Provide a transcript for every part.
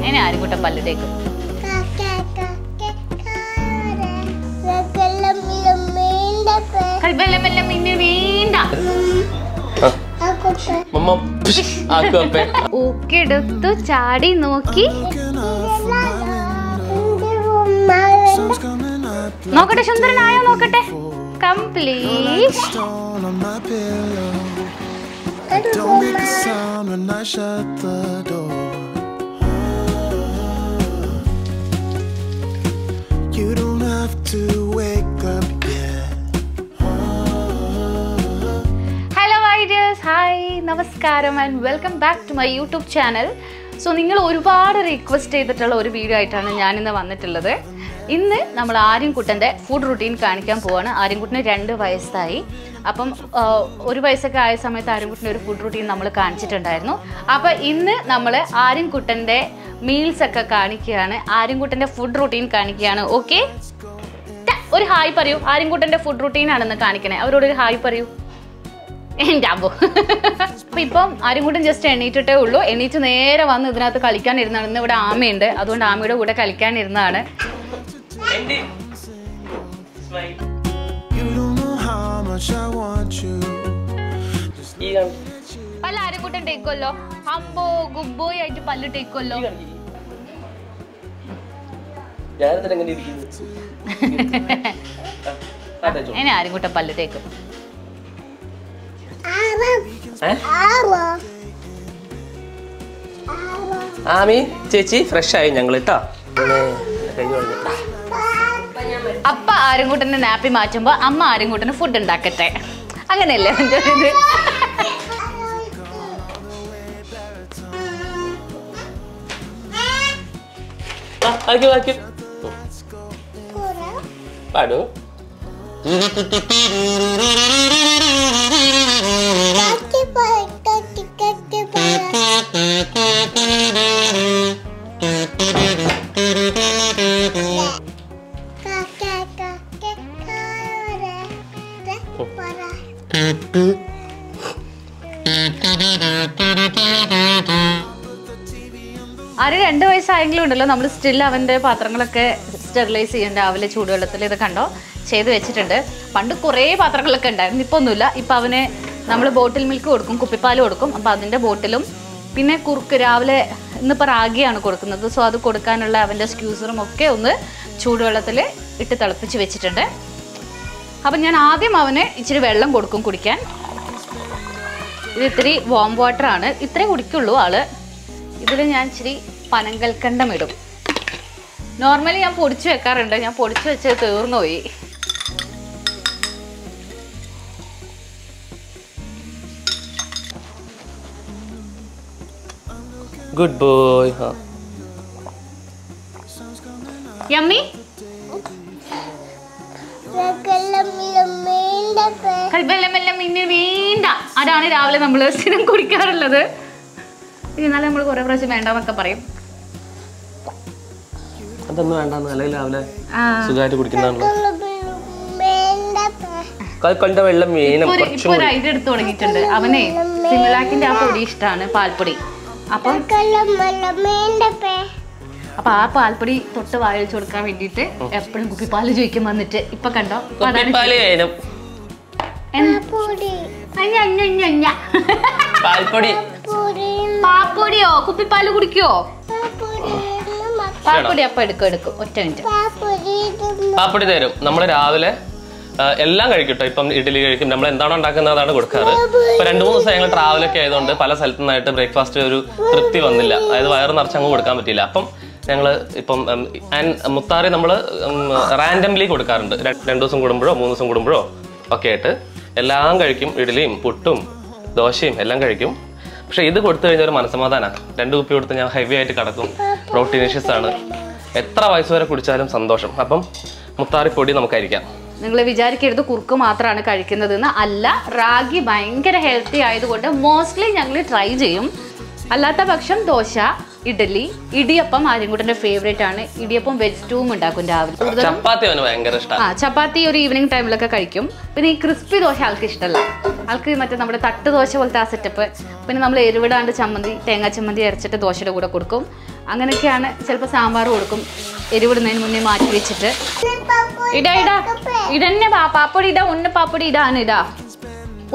ഇനി ആരും പല്ല് തേക്കും ഊക്കെടുത്തു ചാടി നോക്കി. നോക്കട്ടെ സുന്ദരനായോ നോക്കട്ടെ? കംപ്ലീറ്റ് നമസ്കാരം and welcome back to my YouTube channel so നിങ്ങൾ ഒരുപാട് റിക്വസ്റ്റ് ചെയ്തിട്ടുള്ള ഒരു വീഡിയോ ആയിട്ടാണ് ഞാനിന്ന് വന്നിട്ടുള്ളത്. ഇന്ന് നമ്മൾ ആര്യൻകുട്ടന്റെ ഫുഡ് റുട്ടീൻ കാണിക്കാൻ പോവാണ്. ആര്യൻകുട്ടന് രണ്ട് വയസ്സായി. അപ്പം ഒരു വയസ്സൊക്കെ ആയ സമയത്ത് ആര്യൻകുട്ടന്റെ ഒരു ഫുഡ് റുട്ടീൻ നമ്മൾ കാണിച്ചിട്ടുണ്ടായിരുന്നു. അപ്പൊ ഇന്ന് നമ്മൾ ആര്യൻകുട്ടന്റെ മീൽസ് ഒക്കെ കാണിക്കുകയാണ്. ആര്യൻകുട്ടന്റെ ഫുഡ് റുട്ടീൻ കാണിക്കുകയാണ്. ഓക്കെ ഒരു ഹായ് പറയൂ. ആര്യൻകുട്ടന്റെ ഫുഡ് റുട്ടീൻ ആണെന്ന് കാണിക്കണേ. അവരോട് ഒരു ഹായ് പറയൂ. എന്റെ അബോ അപ്പൊ ഇപ്പം ആരുംകൂട്ടും ജസ്റ്റ് എണീറ്റിട്ടേ ഉള്ളൂ. എണീറ്റ് നേരെ വന്ന് ഇതിനകത്ത് കളിക്കാൻ ഇരുന്നാണ്. ഇന്ന് ഇവിടെ ആമയുണ്ട്. അതുകൊണ്ട് ആമയുടെ കൂടെ കളിക്കാൻ ഇരുന്നതാണ് You don't know how much I want you. പല്ല ആരും കൂട്ടം ടേക്കുമല്ലോ അമ്പോ ഗുബോയി ആയിട്ട് പല്ല് ടേക്കുമല്ലോ ഈ കാണിക്ക്. ഇരിക്കുന്നു? ആ, ആ, തേച്ചോ. ഇനി ആരും കൂട്ടം പല്ല് ടേക്കും ആമി ചേച്ചി ഫ്രഷ് ആയി ഞങ്ങൾ കേട്ടോ കഴിഞ്ഞു കുഴഞ്ഞു. അപ്പ ആരും കൂട്ടന് നാപ്പി മാറ്റുമ്പോ അമ്മ ആരും കൂട്ടന് ഫുഡ് ഉണ്ടാക്കട്ടെ. അങ്ങനെയല്ലേ? ഇത് ആക്കി, ആക്കി. പാടു. ആര് രണ്ട് ഉണ്ടല്ലോ നമ്മൾ സ്റ്റിൽ അവന്റെ പാത്രങ്ങളൊക്കെ സ്റ്റെറിലൈസ് ചെയ്യാൻ രാവിലെ ചൂടുവെള്ളത്തിൽ ഇത് കണ്ടോ? ചെയ്ത് വെച്ചിട്ടുണ്ട്. പണ്ട് കുറേ പാത്രങ്ങളൊക്കെ ഉണ്ടായിരുന്നു. ഇപ്പോൾ ഒന്നുമില്ല. ഇപ്പം അവന് നമ്മൾ ബോട്ടിൽ മിൽക്ക് കൊടുക്കും കുപ്പിപ്പാൽ കൊടുക്കും. അപ്പോൾ അതിന്റെ ബോട്ടിലും പിന്നെ കുറുക്ക് രാവിലെ ഇന്നിപ്പോൾ റാഗിയാണ് കൊടുക്കുന്നത്. സോ അത് കൊടുക്കാനുള്ള അവന്റെ സ്ക്യൂസറും ഒക്കെ ഒന്ന് ചൂടുവെള്ളത്തിൽ ഇട്ട് തിളപ്പിച്ച് വെച്ചിട്ടുണ്ട്. അപ്പം ഞാൻ ആദ്യം അവന് ഇച്ചിരി വെള്ളം കൊടുക്കും കുടിക്കാൻ. ഇത് ഇത്തിരി വാം വാട്ടർ ആണ്. ഇത്രേ കുടിക്കുള്ളൂ ആൾ. ഇതിൽ ഞാൻ ഇച്ചിരി പനങ്കൽക്കണ്ടം ഇടും നോർമലി ഞാൻ പൊടിച്ചു വെക്കാറുണ്ട്. ഞാൻ പൊടിച്ചു വെച്ച് തീർന്നു പോയി. ഗുഡ് ബോയ് യമ്മി കൽബെല്ലമെല്ലാം ഇനി വേണ്ട. അതാണ് രാവിലെ നമ്മൾ സ്ഥിരം കുടിക്കാറുള്ളത്. എന്നാലും നമ്മൾ കുറേ പ്രാവശ്യം വേണ്ടെന്നൊക്കെ പറയും. അതൊന്നും വേണ്ടെന്ന് അല്ലെങ്കിൽ രാവിലെ ആ, സുഖമായിട്ട് കുടിക്കുന്നതാണല്ലോ. കൽക്കൊണ്ട വെള്ളം വേണം ഇപ്പൊ ഒരു- ഐഡിയ എടുത്തു തുടങ്ങിയിട്ടുണ്ട്. അവനെ സിമിലാക്കിന്റെ ആ പൊടി ഇഷ്ടമാണ് പാൽപ്പൊടി. അപ്പം അപ്പൊ ആ പാൽപ്പൊടി തൊട്ട് വായിച്ചു കൊടുക്കാൻ വേണ്ടിയിട്ട് എപ്പോഴും കുപ്പിപ്പാൽ ചോദിക്കും വന്നിട്ട്. ഇപ്പൊ കണ്ടോ? അപ്പൊ അതാണ് കുപ്പിപ്പാൽ വേണം എന്ത്? അഞ്ഞ, അഞ്ഞ, അഞ്ഞ, അഞ്ഞ. പാൽപ്പൊടി. പാപ്പൊടിയോ കുപ്പിപ്പാൽ കുടിക്കോ പാപ്പൊടി അപ്പം എടുക്കും എടുക്കും. ഒറ്റ മിനിറ്റ്. പാപ്പൊടി തരും. നമ്മൾ രാവിലെ എല്ലാം കഴിക്കും കേട്ടോ ഇപ്പം ഇഡ്ഡലി കഴിക്കും. നമ്മൾ എന്താണോ ഉണ്ടാക്കുന്നത് അതാണ് കൊടുക്കാറ്. ഇപ്പൊ രണ്ടു മൂന്ന് ദിവസം ഞങ്ങൾ ട്രാവലൊക്കെ ആയതുകൊണ്ട് പല സ്ഥലത്തു നിന്നായിട്ട് ബ്രേക്ക്ഫാസ്റ്റ് ഒരു തൃപ്തി വന്നില്ല. അതായത് വയറ് നിറച്ച് അങ്ങ് കൊടുക്കാൻ പറ്റില്ല അപ്പം ഞങ്ങൾ ഇപ്പം മുത്താറി നമ്മൾ റാൻഡംലി കൊടുക്കാറുണ്ട്. രണ്ടു ദിവസം കൂടുമ്പോഴോ മൂന്ന് ദിവസം കൂടുമ്പോഴോ ഒക്കെ ആയിട്ട്. എല്ലാം കഴിക്കും. ഇഡ്ഡലിയും പുട്ടും ദോശയും എല്ലാം കഴിക്കും. പക്ഷെ ഇത് കൊടുത്തു കഴിഞ്ഞാൽ ഒരു മനസ്സമാധാനമാണ് രണ്ട് കുപ്പി കൊടുത്ത് ഞാൻ ഹെവി ആയിട്ട് കിടക്കും. പ്രോട്ടീനഷ്യസ് ആണ് എത്ര വയസ്സ് വരെ കുടിച്ചാലും സന്തോഷം. അപ്പം മുത്താറിപ്പൊടി നമുക്കരിക്കാം നിങ്ങൾ വിചാരിക്കരുത് കുറുക്ക് മാത്രമാണ് കഴിക്കുന്നതെന്ന്. അല്ല റാഗി ഭയങ്കര ഹെൽത്തി ആയതുകൊണ്ട് മോസ്റ്റ്ലി ഞങ്ങൾ ട്രൈ ചെയ്യും. അല്ലാത്ത പക്ഷം ദോശ ഇഡലി ഇടിയപ്പം ആര്യൻകുട്ടന്റെ ഫേവറേറ്റ് ആണ്. ഇടിയപ്പം വെജ് സ്റ്റൂവും ഉണ്ടാക്കും രാവിലെ. ചപ്പാത്തി ഭയങ്കര ആ ചപ്പാത്തി ഒരു ഈവനിങ് ടൈമിലൊക്കെ കഴിക്കും. പിന്നെ ഈ ക്രിസ്പി ദോശ ആൾക്ക് ഇഷ്ടമല്ല ആൾക്ക് മറ്റേ നമ്മുടെ തട്ട് ദോശ പോലത്തെ ആ സെറ്റപ്പ് പിന്നെ നമ്മൾ എരിവിടാണ്ട് ചമ്മന്തി തേങ്ങാ ചമ്മന്തി അരച്ചിട്ട് ദോശയുടെ കൂടെ കൊടുക്കും. അങ്ങനെയൊക്കെയാണ് ചിലപ്പോൾ സാമ്പാർ കൊടുക്കും. എരിവിടുന്നതിന് മുന്നേ മാറ്റി വെച്ചിട്ട്. ഇടാ ഇടാ. ഇടന്നെ പാപ്പടി ഇടാ ഒന്ന് പാപ്പടി ഇടാണ് ഇടാ.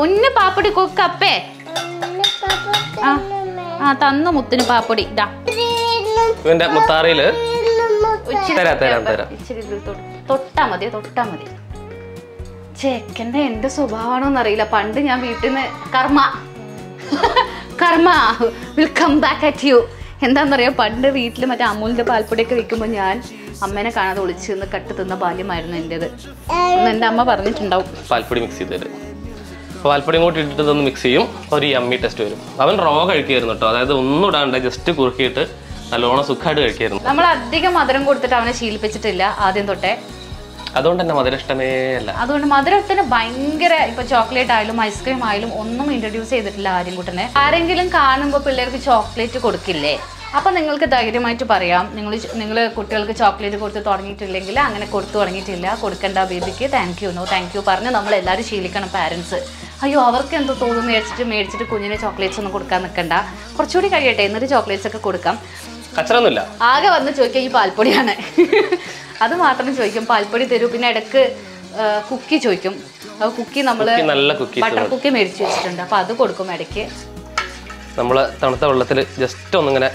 ഒന്ന് പാപ്പടി കൊക്കപ്പേ ആ ആ തന്നു മുത്തിന് പാപ്പടി. ഇടാ ഇവന്റെ മുത്താറിയിൽ തരാം, തരാം, തരാം. ഇച്ചിരി തൊട്ട് മതി തൊട്ടാ മതി. ചേക്കന്റെ എന്ത് സ്വഭാവമാണോന്ന് അറിയില്ല. പണ്ട് ഞാൻ വീട്ടിൽ നിന്ന് karma. Karma will come back at you എന്താണെന്നറിയാം പണ്ട് വീട്ടിൽ മറ്റേ അമൂലിന്റെ പാൽപ്പൊടിയൊക്കെ വെക്കുമ്പോൾ ഞാൻ അമ്മേനെ കാണാതെ ഒളിച്ച് നിന്ന് കട്ട് തിന്ന ബാല്യമായിരുന്നു എന്റെത് അന്ന് എന്റെ അമ്മ പറഞ്ഞിട്ടുണ്ടാവും. പാൽപ്പൊടി മിക്സ് ചെയ്ത് തരും. പാൽപ്പൊടി ഇങ്ങോട്ട് ഇട്ടിട്ട് ഇതൊന്ന് മിക്സ് ചെയ്യും. ഒരു അമ്മി ടെസ്റ്റ് വരും. അവൻ റോ കഴിക്കുമായിരുന്നു കേട്ടോ അതായത് ഒന്നും ഇടാണ്ട് ജസ്റ്റ് കുറുക്കിയിട്ട് നല്ലോണം സുഖമായിട്ട് കഴിക്കായിരുന്നു നമ്മൾ അധികം മധുരം കൊടുത്തിട്ട് അവനെ ശീലിപ്പിച്ചിട്ടില്ല ആദ്യം തൊട്ടേ. അതുകൊണ്ട് തന്നെ മധുരം ഇഷ്ടമേ അല്ല. അതുകൊണ്ട് മധുരത്തിന് ഭയങ്കര ഇപ്പൊ ചോക്ലേറ്റ് ആയാലും ഐസ്ക്രീം ആയാലും ഒന്നും ഇൻട്രൊഡ്യൂസ് ചെയ്തിട്ടില്ല ആരും കൂട്ടനെ ആരെങ്കിലും കാണുമ്പോൾ പിള്ളേർക്ക് ചോക്ലേറ്റ് കൊടുക്കില്ലേ? അപ്പൊ നിങ്ങൾക്ക് ധൈര്യമായിട്ട് പറയാം. നിങ്ങൾ നിങ്ങൾ കുട്ടികൾക്ക് ചോക്ലേറ്റ് കൊടുത്ത് തുടങ്ങിയിട്ടില്ലെങ്കിൽ അങ്ങനെ കൊടുത്തു തുടങ്ങിയിട്ടില്ല. കൊടുക്കണ്ട ബേബിക്ക്. Thank you no thank you പറഞ്ഞ് നമ്മൾ എല്ലാവരും ശീലിക്കണം പാരൻസ് അയ്യോ അവർക്ക് എന്തോ തോന്നുന്നു മേടിച്ചിട്ട് മേടിച്ചിട്ട് കുഞ്ഞിന് ചോക്ലേറ്റ്സ് ഒന്നും കൊടുക്കാൻ നിൽക്കണ്ട കുറച്ചുകൂടി കഴിയട്ടെ എന്നിട്ട് ചോക്ലേറ്റ്സ് ഒക്കെ കൊടുക്കാം. ആകെ വന്ന് ചോദിക്കുക ഈ പാൽപ്പൊടിയാണ്. അത് മാത്രം ചോദിക്കും. പാൽപ്പൊടി തരൂ. പിന്നെ ഇടയ്ക്ക് കുക്കി ചോദിക്കും. അപ്പോൾ കുക്കി നമ്മൾ കുക്കി നല്ല കുക്കി ബട്ടർ കുക്കി മേടിച്ച് വെച്ചിട്ടുണ്ട്. അപ്പോൾ അത് കൊടുക്കും ഇടയ്ക്ക്. നമ്മൾ തണുത്ത വെള്ളത്തിൽ ജസ്റ്റ് ഒന്നിങ്ങനെ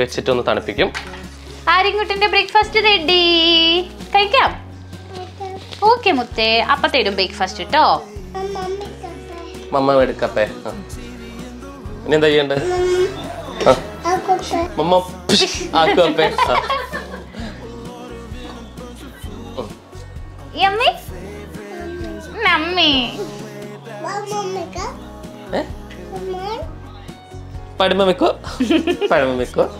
വെച്ചിട്ട് ഒന്ന് തണുപ്പിക്കും. ആര്യൻകുട്ടിന്റെ ബ്രേക്ക്ഫാസ്റ്റ് റെഡി കഴിക്കാം? ഓക്കെ മുത്തേ. അപ്പ തരും ബ്രേക്ക്ഫാസ്റ്റ് കേട്ടോ മമ്മ എടുക്കപ്പേ. ഇനി എന്താ ചെയ്യണ്ടേ? ആ. മമ്മ പിഷ് ആക്കുവപ്പേ പഴമ വെക്കോ. പഴമ വെക്കോ.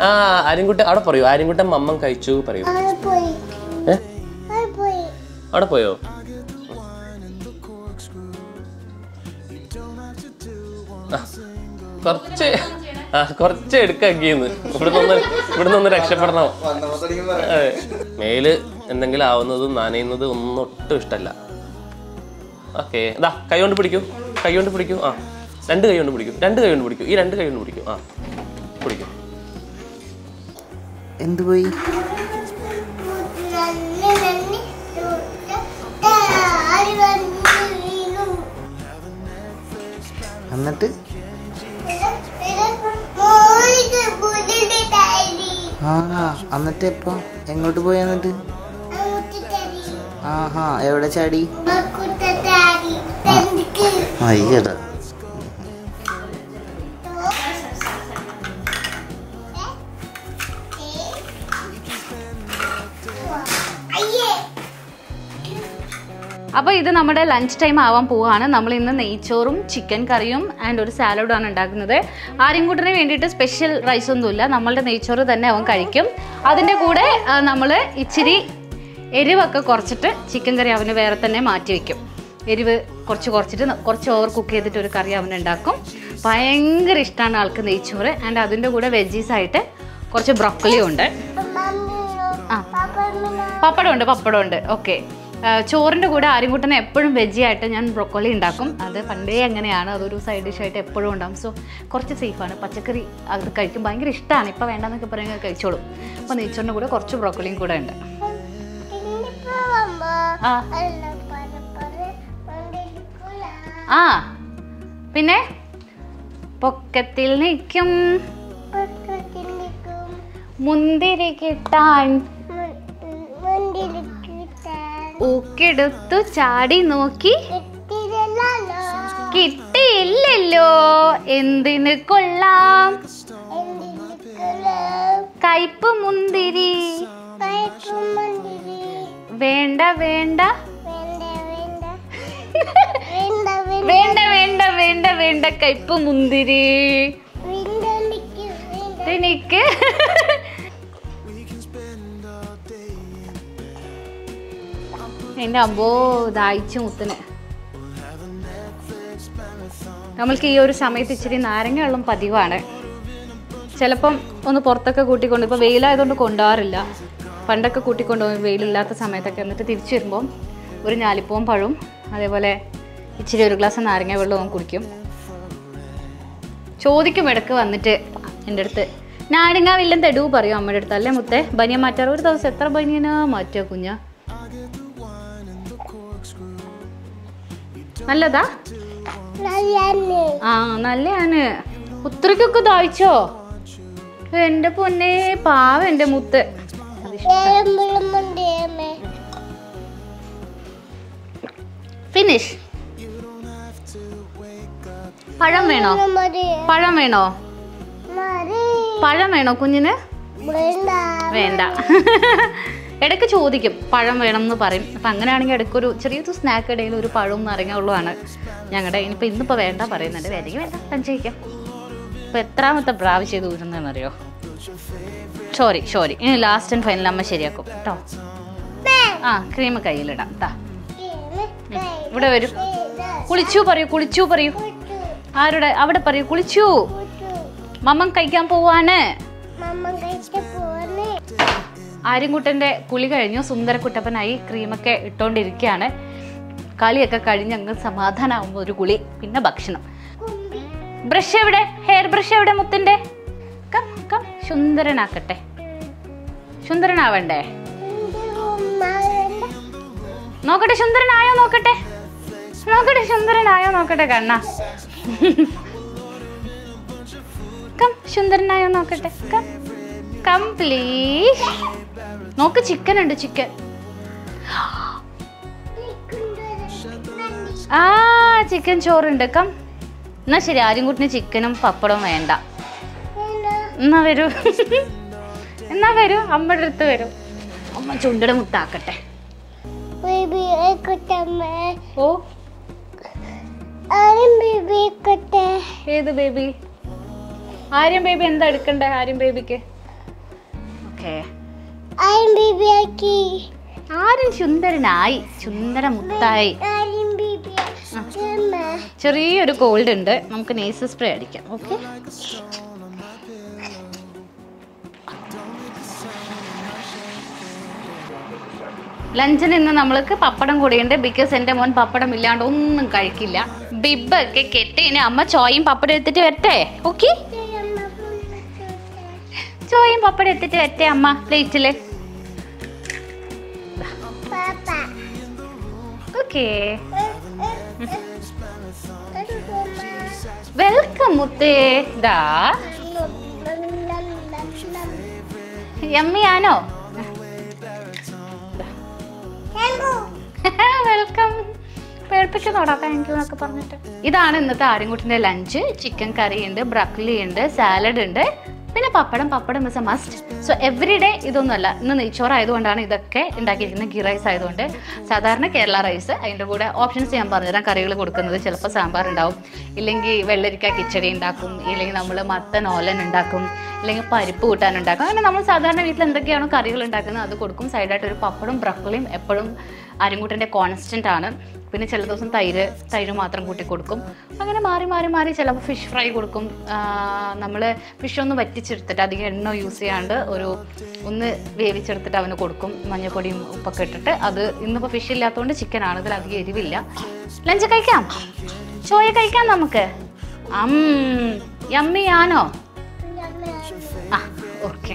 ആ ആര്യൻകുട്ടൻ അവിടെ പറയൂ. ആര്യൻകുട്ടൻ മമ്മം കഴിച്ചു പറയൂ. അവിടെ പോയോ. ആ, കുറച്ച് ആ കുറച്ച് എടുക്കീന്ന് ഇവിടുന്ന് ഒന്ന് ഇവിടുന്ന് ഒന്ന് രക്ഷപ്പെടണം. മേൽ എന്തെങ്കിലും ആവുന്നതും നനയുന്നതും ഒന്നും ഒട്ടും ഇഷ്ടമല്ല ഓക്കെ ഇതാ കൈ കൊണ്ട് പിടിക്കൂ. കൈ കൊണ്ട് പിടിക്കൂ. ആ. രണ്ട് കൈ കൊണ്ട് പിടിക്കും. രണ്ട് കൈ കൊണ്ട് പിടിക്കും. ഈ രണ്ട് കൈ കൊണ്ട് പിടിക്കും. ആ. പിടിക്കും. എന്ത് പോയി? എന്നിട്ട്? ആ എന്നിട്ട് എപ്പോ? എങ്ങോട്ട് പോയി എന്നിട്ട്? ആഹാ എവിടെ ചാടി? അയ്യടാ അപ്പോൾ ഇത് നമ്മുടെ ലഞ്ച് ടൈം ആവാൻ പോവുകയാണ് നമ്മൾ ഇന്ന് നെയ്ച്ചോറും ചിക്കൻ കറിയും ആൻഡ് ഒരു സാലഡാണ് ഉണ്ടാക്കുന്നത്. ആര്യൻകുട്ടന് വേണ്ടിയിട്ട് സ്പെഷ്യൽ റൈസ് ഒന്നുമില്ല. നമ്മളുടെ നെയ്ച്ചോറ് തന്നെ അവൻ കഴിക്കും. അതിന്റെ കൂടെ നമ്മൾ ഇച്ചിരി എരിവൊക്കെ കുറച്ചിട്ട് ചിക്കൻ കറി അവന് വേറെ തന്നെ മാറ്റി വയ്ക്കും എരിവ് കുറച്ച് കുറച്ചിട്ട് കുറച്ച് ഓവർ കുക്ക് ചെയ്തിട്ട് ഒരു കറി അവൻ ഉണ്ടാക്കും. ഭയങ്കര ഇഷ്ടമാണ് ആൾക്ക് നെയ്ച്ചോറ്. ആൻഡ് അതിന്റെ കൂടെ വെജീസ് ആയിട്ട് കുറച്ച് ബ്രോക്കലി ഉണ്ട്. ആ. പപ്പടം ഉണ്ട് ഓക്കെ ചോറിന്റെ കൂടെ ആര്യൻകുട്ടനെ എപ്പോഴും വെജി ആയിട്ട് ഞാൻ ബ്രൊക്കോളി ഉണ്ടാക്കും. അത് പണ്ടേ അങ്ങനെയാണ്. അതൊരു സൈഡ് ഡിഷായിട്ട് എപ്പോഴും ഉണ്ടാകും സോ കുറച്ച് സേഫാണ് പച്ചക്കറി അത് കഴിക്കും. ഭയങ്കര ഇഷ്ടമാണ് ഇപ്പോൾ വേണ്ടെന്നൊക്കെ പറയുന്നത് കഴിച്ചോളും. അപ്പോൾ നെയ്ച്ചോറിന്റെ കൂടെ കുറച്ച് ബ്രോക്കോളിയും കൂടെ ഉണ്ട്. ആ. ആ പിന്നെ? പൊക്കത്തിൽ നിൽക്കും. മുന്തിരി കിട്ടാൻ ഊക്കെടുത്തു ചാടി നോക്കി. കിട്ടിയില്ലല്ലോ. എന്തിന് കൊള്ളാം? കയ്പ് മുന്തിരി. വേണ്ട വേണ്ട വേണ്ട. വേണ്ട കയ്പ് മുന്തിരി. എനിക്ക് എന്റെ അമ്പോ ദാഹിച്ചു മുത്തിന്. നമ്മൾക്ക് ഈ ഒരു സമയത്ത് ഇച്ചിരി നാരങ്ങ വെള്ളം പതിവാണ്. ചിലപ്പം ഒന്ന് പുറത്തൊക്കെ കൂട്ടിക്കൊണ്ട് ഇപ്പോൾ വെയിലായതുകൊണ്ട് കൊണ്ടുപോകാറില്ല പണ്ടൊക്കെ കൂട്ടിക്കൊണ്ടുപോകും വെയിലില്ലാത്ത സമയത്തൊക്കെ എന്നിട്ട് തിരിച്ചു വരുമ്പം ഒരു ഞാലിപ്പവും പഴവും അതേപോലെ ഇച്ചിരി ഒരു ഗ്ലാസ് നാരങ്ങ വെള്ളവും കുടിക്കും. ചോദിക്കും ഇടയ്ക്ക് വന്നിട്ട് എന്റെ അടുത്ത് നാടുങ്ങാവില്ലം തെടു പറയും അമ്മയുടെ അടുത്ത്. അല്ലേ മുത്തേ ബനിയ മാറ്റാറ്? ഒരു ദിവസം എത്ര ബനിയനാ മാറ്റുക കുഞ്ഞ? നല്ലതാ? ആ നല്ലയാണ്. ഉത്രക്കൊക്കെ ദാഹിച്ചോ? എന്റെ പൊന്നെ പാവ എന്റെ മുത്ത്. ഫിനിഷ് പഴം വേണോ? പഴം വേണോ? പഴം വേണോ കുഞ്ഞിന്? വേണ്ട. ഇടയ്ക്ക് ചോദിക്കും പഴം വേണം എന്ന് പറയും. അപ്പം അങ്ങനെയാണെങ്കിൽ ഇടയ്ക്കൊരു ചെറിയൊരു സ്നാക്ക് ഇടയിൽ ഒരു പഴവും നാരങ്ങളുള്ളതാണ് ഞങ്ങളുടെ ഇനിയിപ്പോൾ ഇന്നിപ്പോൾ വേണ്ട പറയുന്നുണ്ട്. വേണമെങ്കിൽ വേണ്ട പഞ്ചയിക്കാം ഇപ്പം എത്രാമത്തെ പ്രാവശ്യം ഇത് ഊരുന്നതെന്നറിയോ? സോറി സോറി ഇനി ലാസ്റ്റ് ആൻഡ് ഫൈനൽ അമ്മ ശരിയാക്കും. കേട്ടോ ആ ക്രീം കയ്യിലിടാം. താ ഇവിടെ വരും. കുളിച്ചു പറയൂ കുളിച്ചു പറയൂ. ആരുടെ? അവിടെ പറയൂ. കുളിച്ചു. മമ്മൻ കഴിക്കാൻ പോവാണ്. ആര്യൻകുട്ടന്റെ കുളി കഴിഞ്ഞു. സുന്ദരക്കുട്ടപ്പനായി ക്രീമൊക്കെ ഇട്ടോണ്ടിരിക്കാണ് കളിയൊക്കെ കഴിഞ്ഞ് അങ്ങ് സമാധാനമാകുമ്പോൾ ഒരു കുളി പിന്നെ ഭക്ഷണം. ബ്രഷ് എവിടെ? ഹെയർ ബ്രഷ് എവിടെ മുത്തിന്റെ? Come come. സുന്ദരനാക്കട്ടെ. സുന്ദരനാവണ്ടേ. നോക്കട്ടെ സുന്ദരനായോ നോക്കട്ടെ? നോക്കട്ടെ സുന്ദരനായോ നോക്കട്ടെ കണ്ണ. കം സുന്ദരനായോ നോക്കട്ടെ. കം കം പ്ലീസ് നോക്ക് ചിക്കൻ ഉണ്ട് ചിക്കൻ ആ ചിക്കൻ ചോറുണ്ട് കം എന്നാ ശരി ആര്യൻകുട്ടിന് ചിക്കനും പപ്പടവും വേണ്ട. എന്നാ വരൂ. എന്നാ വരൂ അമ്മയുടെ അടുത്ത് വരൂ. അമ്മ ചുണ്ടട മുത്താക്കട്ടെ ഓ ഏത് ബേബി? ആര്യം ബേബി എന്താ എടുക്കണ്ടേ ആര്യം ബേബിക്ക്? ഓക്കെ. ആര്യൻ സുന്ദരനായി. സുന്ദര മുത്തായി ചെറിയൊരു കോൾഡ് ഉണ്ട് നമുക്ക് നേസ് സ്പ്രേ അടിക്കാം. ഓക്കെ. ലഞ്ചിന് ഇന്ന് നമ്മൾക്ക് പപ്പടം കൂടിയുണ്ട്. ബിക്കോസ് എന്റെ മോൻ പപ്പടം ഇല്ലാണ്ട് ഒന്നും കഴിക്കില്ല. ബിബൊക്കെ കെട്ടി ഇനി അമ്മ ചോയും പപ്പടം എടുത്തിട്ട് വരട്ടെ? ഓക്കെ? ചോയും പപ്പടം എടുത്തിട്ട് വരട്ടെ അമ്മ പ്ലേറ്റിൽ? ഓക്കേ. വെൽക്കം മുത്തേ. ദാ യമ്മിയാണോ വെൽക്കം പേടിപ്പിക്കുന്നോടാ താങ്ക് യു എന്നൊക്കെ പറഞ്ഞിട്ട്. ഇതാണ് ഇന്നത്തെ ആര്യൻകുട്ടിന്റെ ലഞ്ച് ചിക്കൻ കറി ഉണ്ട് ബ്രക്ലി ഉണ്ട് സാലഡ് ഉണ്ട്. പിന്നെ pappadam pappadam is a must so every day ഇതൊന്നുമല്ല. ഇന്ന് നെയ്ച്ചോറ് ആയതുകൊണ്ടാണ് ഇതൊക്കെ ഉണ്ടാക്കിയിരിക്കുന്നത് ഗീ റൈസ് ആയതുകൊണ്ട് സാധാരണ കേരള റൈസ് അതിന്റെ കൂടെ ഓപ്ഷൻസ് ഞാൻ പറഞ്ഞുതരാം. കറികൾ കൊടുക്കുന്നത് ചിലപ്പോൾ സാമ്പാർ ഉണ്ടാവും. ഇല്ലെങ്കിൽ വെള്ളരിക്ക കിച്ചടി ഉണ്ടാക്കും. ഇല്ലെങ്കിൽ നമ്മൾ മത്തൻ ഓലൻ ഉണ്ടാക്കും. അല്ലെങ്കിൽ പരിപ്പ് കൂട്ടാൻ ഉണ്ടാക്കും. അങ്ങനെ നമ്മൾ സാധാരണ വീട്ടിൽ എന്തൊക്കെയാണോ കറികൾ ഉണ്ടാക്കുന്നത് അത് കൊടുക്കും. സൈഡായിട്ട് ഒരു പപ്പടും ബ്രക്കോളിയും എപ്പോഴും അരിങ്കൂട്ടന്റെ കോൺസ്റ്റന്റ് ആണ്. പിന്നെ ചില ദിവസം തൈര് തൈര് മാത്രം കൂട്ടി കൊടുക്കും. അങ്ങനെ മാറി മാറി മാറി ചിലപ്പോൾ ഫിഷ് ഫ്രൈ കൊടുക്കും. നമ്മൾ ഫിഷ് ഒന്ന് വറ്റിച്ചെടുത്തിട്ട് അധികം എണ്ണ യൂസ് ചെയ്യാണ്ട് ഒരു ഒന്ന് വേവിച്ചെടുത്തിട്ട് അവന് കൊടുക്കും. മഞ്ഞൾപ്പൊടിയും ഉപ്പൊക്കെ ഇട്ടിട്ട്. അത് ഇന്നിപ്പോൾ ഫിഷ് ഇല്ലാത്തതുകൊണ്ട് ചിക്കൻ ആണ്. ഇതിൽ അധികം എരിവില്ല. ലഞ്ച് കഴിക്കാം. ചോയ കഴിക്കാം നമുക്ക്. അം ആണോ? ആ ഓക്കെ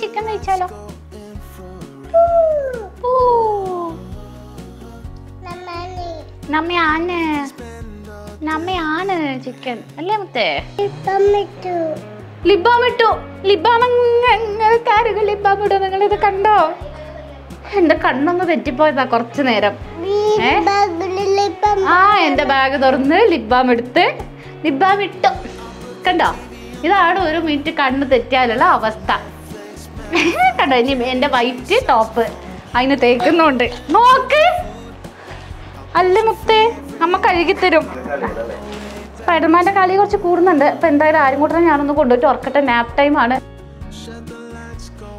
ചിക്കൻ കഴിച്ചാലോ. നമ്മയാണ് നമ്മയാണ് ചിക്കൻ. അല്ലേ മുത്തേ? ലിബാം ഇട്ടു ലിബാം കാരുകൾ ലിബാം ഇടും നിങ്ങൾ ഇത് കണ്ടോ? എന്റെ കണ്ണൊന്ന് തെറ്റിപ്പോയതാ കുറച്ചു നേരം. ആ എന്റെ ബാഗ് തുറന്ന് ലിബാം എടുത്ത് ലിബാം ഇട്ടു കണ്ടോ? ഇതാണ് ഒരു മിനിറ്റ് കണ്ണ് തെറ്റിയാലുള്ള അവസ്ഥ. കണ്ടോ? ഇനി എന്റെ വൈറ്റ് ടോപ്പ് അതിന് തേക്കുന്നുണ്ട്. നോക്ക്. അല്ല മുത്തേ അമ്മ തരും. സ്പൈഡർമാന്റെ കളി കുറച്ച് കൂടുന്നുണ്ട്. അപ്പൊ എന്തായാലും ആരും കൂട്ടരെ ഞാനൊന്ന് കൊണ്ടുപോയിട്ട് ഉറക്കട്ടെ. നാപ്പ് ടൈം ആണ്.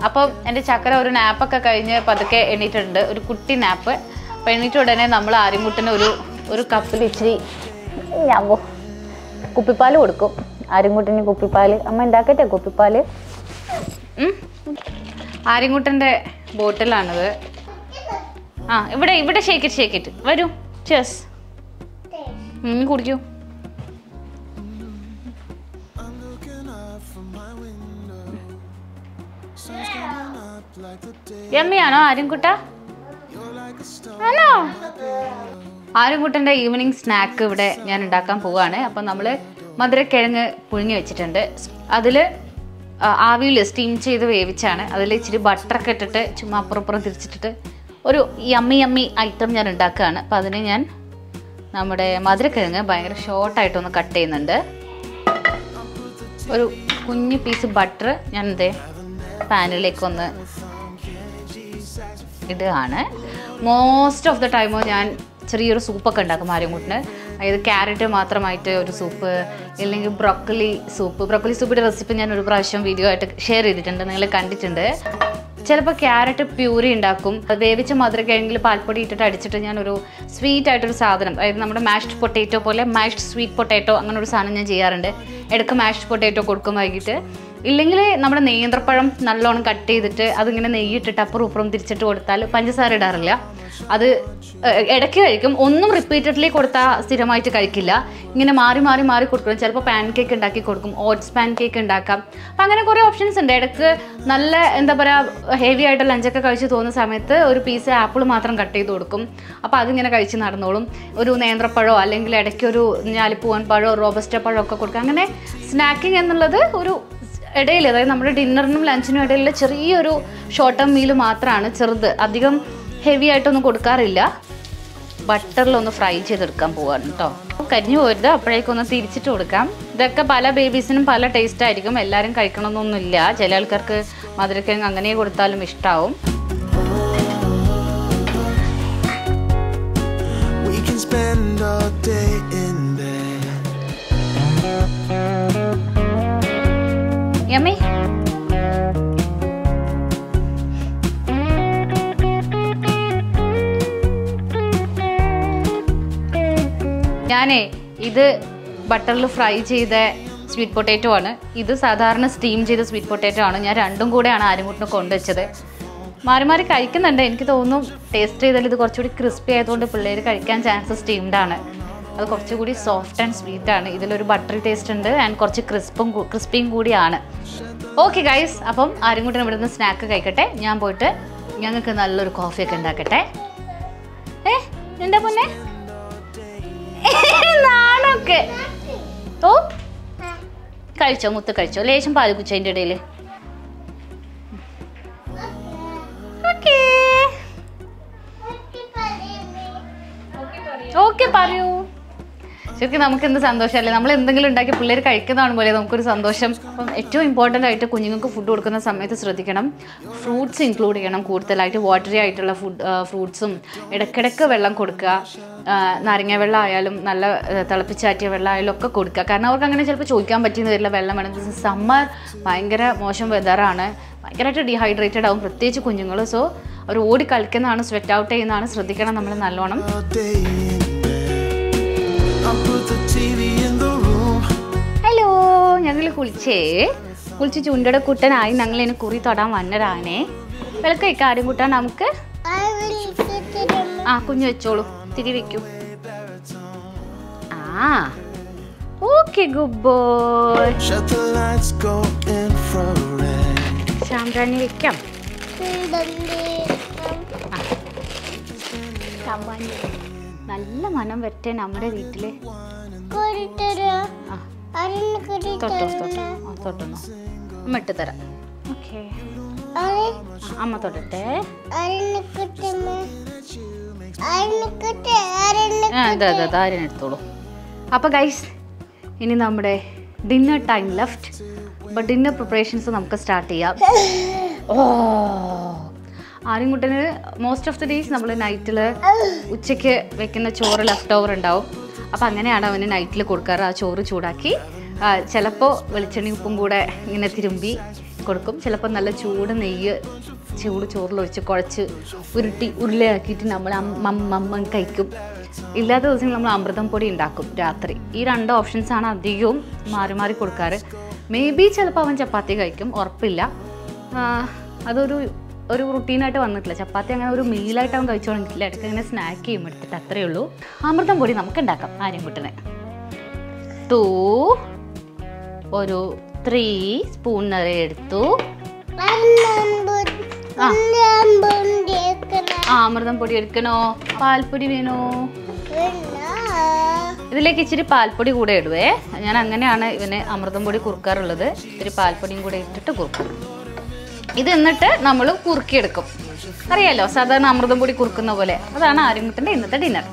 അപ്പം എന്റെ ചക്കര ഒരു നാപ്പൊക്കെ കഴിഞ്ഞ് പതുക്കെ എണീറ്റിട്ടുണ്ട്. ഒരു കുട്ടി നാപ്പ് അപ്പം എണീറ്റ ഉടനെ നമ്മൾ ആര്യൻകുട്ടിന് ഒരു ഒരു കപ്പിൽ ഇച്ചിരി ഞാമ്പോ കുപ്പിപ്പാൽ കൊടുക്കും. ആര്യൻകുട്ടിന് കുപ്പിപ്പാൽ അമ്മ ഉണ്ടാക്കട്ടെ കുപ്പിപ്പാൽ ആര്യൻകുട്ടന്റെ ബോട്ടിലാണിത്. ആ ഇവിടെ ഇവിടെ ഷേക്കിട്ട് ഷേക്കിട്ട് വരൂ. ചേസ് കുടിക്കൂ. യമ്മിയാണോ ആര്യൻകുട്ട ആണോ? ആര്യൻകുട്ടന്റെ ഈവനിങ് സ്നാക്ക് ഇവിടെ ഞാൻ ഉണ്ടാക്കാൻ പോവാണ്. അപ്പം നമ്മൾ മധുരക്കിഴങ്ങ് പുഴുങ്ങി വെച്ചിട്ടുണ്ട്. അതിൽ ആവിയിൽ സ്റ്റീം ചെയ്ത് വേവിച്ചാണ്. അതിൽ ഇച്ചിരി ബട്ടറൊക്കെ ഇട്ടിട്ട് ചുമ്മാ അപ്പുറം അപ്പുറം തിരിച്ചിട്ടിട്ട് ഒരു യമ്മി യമ്മി ഐറ്റം ഞാൻ ഉണ്ടാക്കുകയാണ്. അപ്പം അതിന് ഞാൻ നമ്മുടെ മധുരക്കിഴങ്ങ് ഭയങ്കര ഷോർട്ടായിട്ടൊന്ന് കട്ട് ചെയ്യുന്നുണ്ട്. ഒരു കുഞ്ഞു പീസ് ബട്ടർ ഞാൻ എന്തേ പാനിലേക്കൊന്ന് ഇടുകയാണ്. മോസ്റ്റ് ഓഫ് ദ ടൈമോ ഞാൻ ചെറിയൊരു സൂപ്പൊക്കെ ഉണ്ടാക്കും ആര്യൻകുട്ടിന്. അതായത് ക്യാരറ്റ് മാത്രമായിട്ട് ഒരു സൂപ്പ് ഇല്ലെങ്കിൽ ബ്രോക്കലി സൂപ്പ്. ബ്രോക്കലി സൂപ്പിന്റെ റെസിപ്പി ഞാൻ ഒരു പ്രാവശ്യം വീഡിയോ ആയിട്ട് ഷെയർ ചെയ്തിട്ടുണ്ട് നിങ്ങൾ കണ്ടിട്ടുണ്ട്. ചിലപ്പോൾ ക്യാരറ്റ് പ്യൂരി ഉണ്ടാക്കും. വേവിച്ച മധുരക്കിഴങ്ങിൽ പാൽപ്പൊടി ഇട്ടിട്ട് അടിച്ചിട്ട് ഞാനൊരു സ്വീറ്റ് ആയിട്ടൊരു സാധനം അതായത് നമ്മുടെ മാഷ്ഡ് പൊട്ടേറ്റോ പോലെ മാഷ്ഡ് സ്വീറ്റ് പൊട്ടേറ്റോ അങ്ങനെ ഒരു സാധനം ഞാൻ ചെയ്യാറുണ്ട്. ഇടയ്ക്ക് മാഷ്ഡ് പൊട്ടേറ്റോ കൊടുക്കും വൈകിട്ട്. ഇല്ലെങ്കിൽ നമ്മുടെ നേന്ത്രപ്പഴം നല്ലോണം കട്ട് ചെയ്തിട്ട് അതിങ്ങനെ നെയ്യിട്ടിട്ട് അപ്പുറം ഇപ്പുറം തിരിച്ചിട്ട് കൊടുത്താൽ പഞ്ചസാര ഇടാറില്ല. അത് ഇടയ്ക്ക് കഴിക്കും. ഒന്നും റിപ്പീറ്റഡ്ലി കൊടുത്താൽ സ്ഥിരമായിട്ട് കഴിക്കില്ല. ഇങ്ങനെ മാറി മാറി മാറി കൊടുക്കണം ചിലപ്പോൾ പാൻ കേക്ക് ഉണ്ടാക്കി കൊടുക്കും. ഓട്സ് പാൻ കേക്ക് ഉണ്ടാക്കാം. അപ്പം അങ്ങനെ കുറേ ഓപ്ഷൻസ് ഉണ്ട്. ഇടയ്ക്ക് നല്ല എന്താ പറയുക ഹെവി ആയിട്ട് ലഞ്ചൊക്കെ കഴിച്ച് തോന്നുന്ന സമയത്ത് ഒരു പീസ് ആപ്പിൾ മാത്രം കട്ട് ചെയ്ത് കൊടുക്കും. അപ്പോൾ അതിങ്ങനെ കഴിച്ച് നടന്നോളും. ഒരു നേന്ത്രപ്പഴമോ അല്ലെങ്കിൽ ഇടയ്ക്ക് ഒരു ഞാലിപ്പൂവൻ പഴമോ റോബസ്റ്റ പഴമോ ഒക്കെ കൊടുക്കുക അങ്ങനെ സ്നാക്കിംഗ് എന്നുള്ളത് ഒരു ഇടയിൽ അതായത് നമ്മുടെ ഡിന്നറിനും ലഞ്ചിനും ഇടയിൽ ചെറിയൊരു ഷോർട്ട് ടേം മീൽ മാത്രമാണ് ചെറുത്. അധികം ഹെവി ആയിട്ടൊന്നും കൊടുക്കാറില്ല. ബട്ടറിലൊന്ന് ഫ്രൈ ചെയ്തെടുക്കാൻ പോവാണ് കേട്ടോ കരിഞ്ഞു പോരുത് അപ്പോഴേക്കൊന്ന് തിരിച്ചിട്ട് കൊടുക്കാം. ഇതൊക്കെ പല ബേബീസിനും പല ടേസ്റ്റ് ആയിരിക്കും. എല്ലാവരും കഴിക്കണമെന്നൊന്നുമില്ല ചില ആൾക്കാർക്ക് മധുരക്കിഴങ്ങ് അങ്ങനെ കൊടുത്താലും can spend all day in yummy ഞാനേ ഇത് ബട്ടറിൽ ഫ്രൈ ചെയ്ത സ്വീറ്റ് പൊട്ടാറ്റോ ആണ്. ഇത് സാധാരണ സ്റ്റീം ചെയ്ത സ്വീറ്റ് പൊട്ടാറ്റോ ആണ്. ഞാൻ രണ്ടും കൂടെയാണ് ആരുംകൂട്ടിന് കൊണ്ടുവച്ചത്. മാറി മാറി കഴിക്കുന്നുണ്ട്. എനിക്ക് തോന്നുന്നു ടേസ്റ്റ് ചെയ്താൽ ഇത് കുറച്ചുകൂടി ക്രിസ്പി ആയതുകൊണ്ട് പിള്ളേർ കഴിക്കാൻ ചാൻസ് സ്റ്റീംഡ് ആണ്. അത് കുറച്ചുകൂടി സോഫ്റ്റ് ആൻഡ് സ്വീറ്റ് ആണ്. ഇതിലൊരു ബട്ടറി ടേസ്റ്റ് ഉണ്ട് ആൻഡ് കുറച്ച് ക്രിസ്പും ക്രിസ്പിയും കൂടിയാണ്. ഓക്കെ ഗൈസ് അപ്പം ആരും കൂട്ടി ഇവിടെ നിന്ന് സ്നാക്ക് കഴിക്കട്ടെ. ഞാൻ പോയിട്ട് ഞങ്ങൾക്ക് നല്ലൊരു കോഫിയൊക്കെ ഉണ്ടാക്കട്ടെ. ഏ? എന്താ പൊന്നെ? നാണൊക്കെ. ഓ? കഴിച്ചോ? മുത്ത് കഴിച്ചോ? ലേശം പാൽ കുച്ചോ അതിന്റെ ഇടയിൽ ഓക്കെ പറയൂ. ശരിക്കും നമുക്ക് എന്ത് സന്തോഷമല്ലേ? നമ്മൾ എന്തെങ്കിലും ഉണ്ടാക്കി പിള്ളേർ കഴിക്കുന്നതാണ് പോലെ നമുക്കൊരു സന്തോഷം. അപ്പം ഏറ്റവും ഇമ്പോർട്ടന്റ് ആയിട്ട് കുഞ്ഞുങ്ങൾക്ക് ഫുഡ് കൊടുക്കുന്ന സമയത്ത് ശ്രദ്ധിക്കണം. ഫ്രൂട്ട്സ് ഇൻക്ലൂഡ് ചെയ്യണം കൂടുതലായിട്ട്. വാട്ടറി ആയിട്ടുള്ള ഫുഡ് ഫ്രൂട്ട്സും ഇടയ്ക്കിടയ്ക്ക് വെള്ളം കൊടുക്കുക. നാരങ്ങ വെള്ളം ആയാലും നല്ല തിളപ്പിച്ചാറ്റിയ വെള്ളം ആയാലും ഒക്കെ കൊടുക്കുക. കാരണം അവർക്ക് അങ്ങനെ ചിലപ്പോൾ ചോദിക്കാൻ പറ്റിയെന്ന് വരില്ല വെള്ളം വേണം. സമ്മർ ഭയങ്കര മോശം വെതറാണ് ഭയങ്കരമായിട്ട് ഡീഹൈഡ്രേറ്റഡ് ആവും പ്രത്യേകിച്ച് കുഞ്ഞുങ്ങൾ സോ അവർ ഓടി കളിക്കുന്നതാണ് സ്വെറ്റ് ഔട്ട് ചെയ്യുന്നതാണ്. ശ്രദ്ധിക്കണം നമ്മൾ നല്ലോണം. ഹലോ ഞങ്ങൾ കുളിച്ചേ. കുളിച്ച് ചുണ്ടയുടെ കുട്ടനായി ഞങ്ങൾ ഇനി കുറി തൊടാൻ വന്നതാണേ. വിളക്ക് കാര്യം കൂട്ടാൻ നമുക്ക്? ആ കുഞ്ഞു വെച്ചോളൂ. തിരി വെക്കൂ. ആ ഓക്കെ ഗുഡ് ബോയ്. Shut വെക്കാം. lights, നല്ല മണം വരട്ടെ നമ്മുടെ വീട്ടിൽ. തൊട്ടോ തൊട്ടോ തൊട്ടോ. അമ്മ ഇട്ട് തരാം. ഓക്കെ. അമ്മ തൊടട്ടെ. ആ അതെ അതെ അതെ ആരും എടുത്തോളൂ. അപ്പോൾ ഗൈസ് ഇനി നമ്മുടെ ഡിന്നർ ടൈം ലെഫ്റ്റ് അപ്പോൾ ഡിന്നർ പ്രിപ്പറേഷൻസ് നമുക്ക് സ്റ്റാർട്ട് ചെയ്യാം. ഓ. ആര്യൻകുട്ടന് മോസ്റ്റ് ഓഫ് ദി ഡേയ്സ് നമ്മൾ നൈറ്റിൽ ഉച്ചയ്ക്ക് വെക്കുന്ന ചോറ് ലെഫ്റ്റ് ഓവർ ഉണ്ടാവും. അപ്പം അങ്ങനെയാണ് അവന് നൈറ്റിൽ കൊടുക്കാറ്. ആ ചോറ് ചൂടാക്കി ചിലപ്പോൾ വെളിച്ചെണ്ണി ഉപ്പും കൂടെ ഇങ്ങനെ തിരുമ്പി കൊടുക്കും. ചിലപ്പോൾ നല്ല ചൂട് നെയ്യ് ചൂട് ചോറിലൊഴിച്ച് കുഴച്ച് ഉരുട്ടി ഉരുളയാക്കിയിട്ട് നമ്മൾ മമ്മ കഴിക്കും. ഇല്ലാത്ത ദിവസങ്ങൾ നമ്മൾ അമൃതം പൊടി ഉണ്ടാക്കും രാത്രി. ഈ രണ്ട് ഓപ്ഷൻസാണ് അധികവും മാറി മാറി കൊടുക്കാറ്. മേ ബി ചിലപ്പോൾ അവൻ ചപ്പാത്തി കഴിക്കും ഉറപ്പില്ല. അതൊരു ഒരു റുട്ടീനായിട്ട് വന്നിട്ടില്ല. ചപ്പാത്തി അങ്ങനെ ഒരു മീലായിട്ട് അവൻ കഴിച്ചോളന്നില്ല ഇടയ്ക്ക് ഇങ്ങനെ സ്നാക്ക് ചെയ്യും എടുത്തിട്ട്. അത്രയേ ഉള്ളൂ. അമൃതം പൊടി നമുക്ക് ഉണ്ടാക്കാം ആര്യൻകുട്ടനെ. ടു ഒരു ത്രീ സ്പൂൺ നിറയെ എടുത്തു. അമൃതം പൊടി എടുക്കണോ? പാൽപ്പൊടി വേണോ? ഇതിലേക്ക് ഇച്ചിരി പാൽപ്പൊടി കൂടെ ഇടുവേ. ഞാൻ അങ്ങനെയാണ് ഇവന് അമൃതം പൊടി കുറുക്കാറുള്ളത്. ഇത്തിരി പാൽപ്പൊടിയും കൂടെ ഇട്ടിട്ട് കുറുക്കും. ഇത് എന്നിട്ട് നമ്മൾ കുറുക്കിയെടുക്കും. അറിയാലോ സാധാരണ അമൃതം പൊടി കുറുക്കുന്ന പോലെ. അതാണ് ആര്യൻകുട്ടന്റെ ഇന്നത്തെ ഡിന്നർ.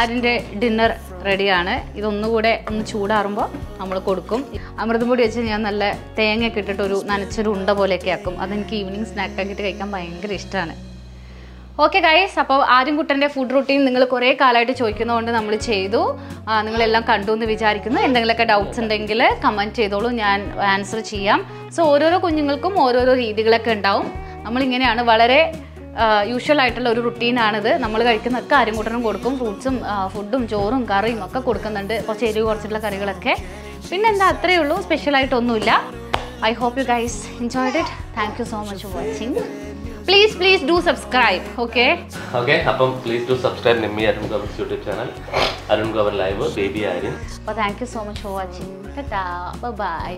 ആര്യന്റെ ഡിന്നർ റെഡിയാണ്. ഇതൊന്നുകൂടെ ഒന്ന് ചൂടാറുമ്പോൾ നമ്മൾ കൊടുക്കും. അമൃതം പൊടി വെച്ച് ഞാൻ നല്ല തേങ്ങയൊക്കെ ഇട്ടിട്ടൊരു നനച്ചൊരു ഉണ്ട പോലെയൊക്കെ ആക്കും. അതെനിക്ക് ഈവനിങ് സ്നാക്ക് ആക്കിയിട്ട് കഴിക്കാൻ ഭയങ്കര ഇഷ്ടമാണ് ഓക്കെ ഗൈസ് അപ്പോൾ ആര്യൻകുട്ടന്റെ ഫുഡ് റൂട്ടീൻ നിങ്ങൾ കുറേ കാലമായിട്ട് ചോദിക്കുന്നതുകൊണ്ട് നമ്മൾ ചെയ്തു. നിങ്ങളെല്ലാം കണ്ടു എന്ന് വിചാരിക്കുന്നു. എന്തെങ്കിലുമൊക്കെ ഡൗട്ട്സ് ഉണ്ടെങ്കിൽ കമന്റ് ചെയ്തോളൂ. ഞാൻ ആൻസർ ചെയ്യാം. സോ ഓരോരോ കുഞ്ഞുങ്ങൾക്കും ഓരോരോ രീതികളൊക്കെ ഉണ്ടാവും. നമ്മളിങ്ങനെയാണ്. വളരെ യൂഷ്വൽ ആയിട്ടുള്ള ഒരു റുട്ടീനാണിത് നമ്മൾ കഴിക്കുന്നൊക്കെ ആര്യൻകുട്ടനും കൊടുക്കും. ഫ്രൂട്ട്സും ഫുഡും ചോറും കറിയും ഒക്കെ കൊടുക്കുന്നുണ്ട്. കുറച്ച് എരിവ് കുറച്ചിട്ടുള്ള കറികളൊക്കെ. പിന്നെ എന്താ അത്രയേ ഉള്ളൂ. സ്പെഷ്യലായിട്ടൊന്നുമില്ല I hope you guys enjoyed it thank you so much for watching please please do subscribe okay? Okay appam please do subscribe nimmi arun gavar youtube channel. Arun gavar live baby arun oh, thank you so much for watching. Tata bye bye